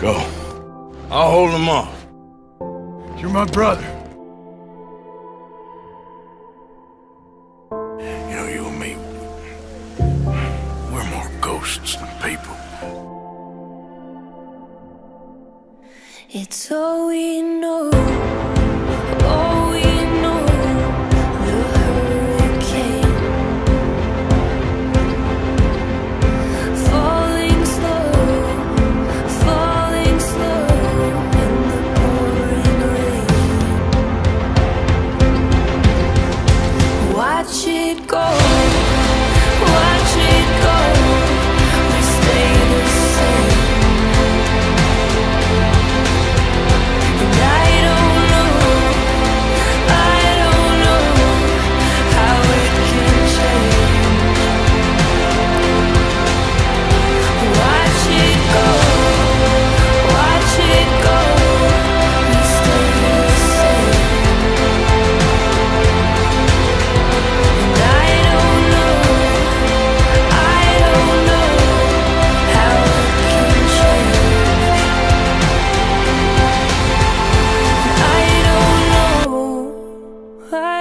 I'll hold him off. You're my brother. You know, you and me, we're more ghosts than people. It's all we know.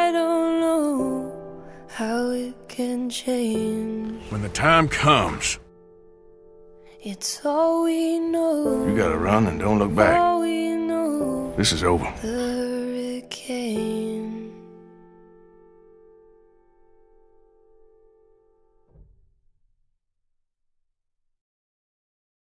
I don't know how it can change. When the time comes, It's all we know, you gotta run and don't look back. all we know. This is over.